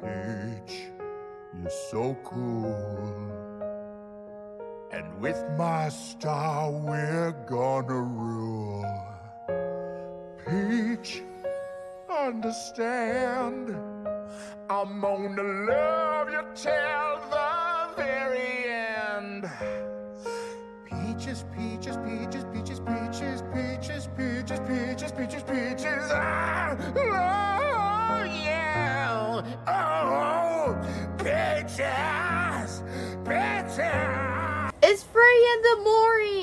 peach, you're so cool. And with my star, we're gonna rule. Peach, understand, I'm gonna love you till the very end. Peaches, peaches, peaches, peaches, peaches, peaches, peaches, peaches, peaches. Bitches! Bitches! It's free in the morning!